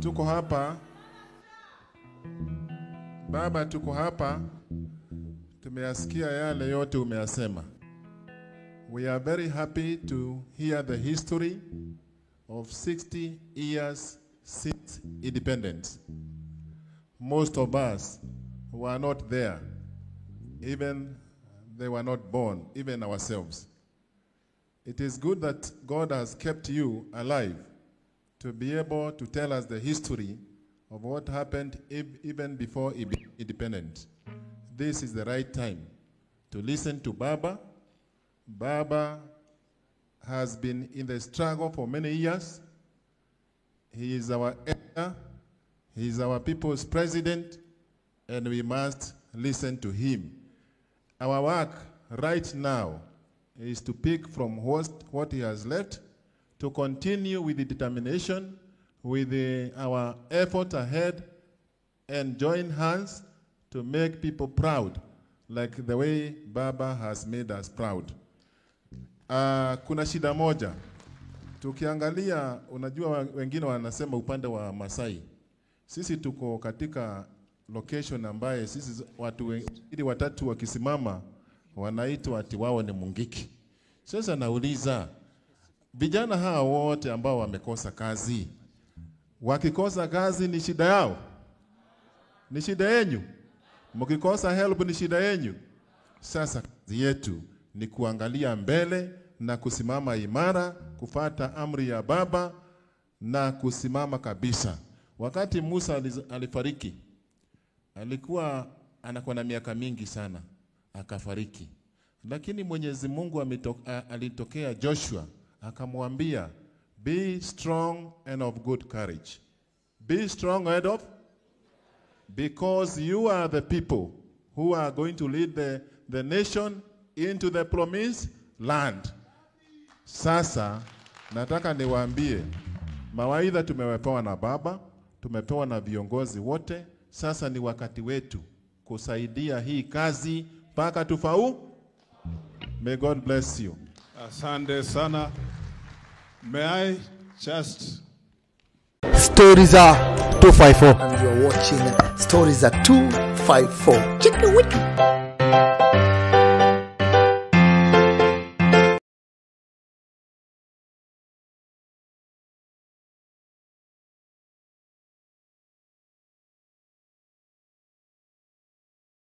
Tuko hapa Baba, tuko hapa, tumeyasikia yale yote umeyasema. We are very happy to hear the history of 60 years since independence. Most of us were not there, even they were not born, even ourselves. It is good that God has kept you alive to be able to tell us the history of what happened even before independence. This is the right time to listen to Baba. Baba has been in the struggle for many years. He is our elder, he is our people's president, and we must listen to him. Our work right now is to pick from what, he has left, to continue with the determination, with the, our effort ahead, and join hands to make people proud, like the way Baba has made us proud. Uh, kuna shida moja tukiangalia, unajua wengine wanasema upande wa Masai, sisi tuko katika location ambaye sisi watu wengine watatu wakisimama wanaitwa ati wao ni Mungiki. Sasa nauliza vijana hawa wote ambao wamekosa kazi, wakikosa kazi ni shida yao? Ni shida yenyu? Mkikosa help ni shida yenyu? Sasa kazi yetu ni kuangalia mbele na kusimama imara, kufata amri ya Baba na kusimama kabisa. Wakati Musa alifariki, alikuwa anakuwa na miaka mingi sana, akafariki. Lakini Mwenyezi Mungu alitokea Joshua akamwambia, be strong and of good courage. Be strong and of because you are the people who are going to lead the, the nation into the promised land. Sasa nataka niwaambie mawaidha tumewepewa na Baba, tumepewa na viongozi wote. Sasa ni wakati wetu kusaidia hii kazi mpaka tufau. May God bless you. Asante sana. May I just Stories are 254. and you're watching Stories are 254. Chicken wicka.